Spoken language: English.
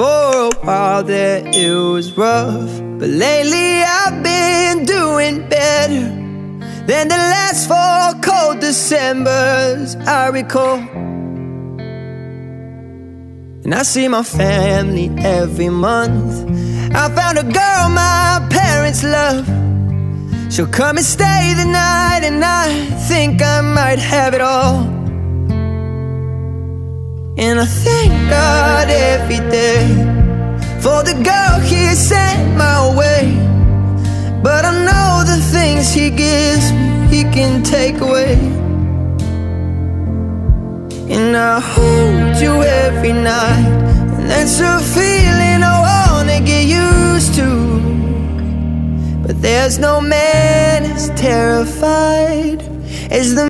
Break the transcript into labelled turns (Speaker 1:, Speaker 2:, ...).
Speaker 1: while there it was rough. But lately I've been doing better Than the last four cold Decembers I recall. And I see my family every month. I found a girl my parents love. She'll come and stay the night And I think I might have it all and I thank God every day For the girl he sent my way. But I know the things he gives me He can take away. And I hold you every night And that's a feeling I wanna get used to. But there's no man as terrified As the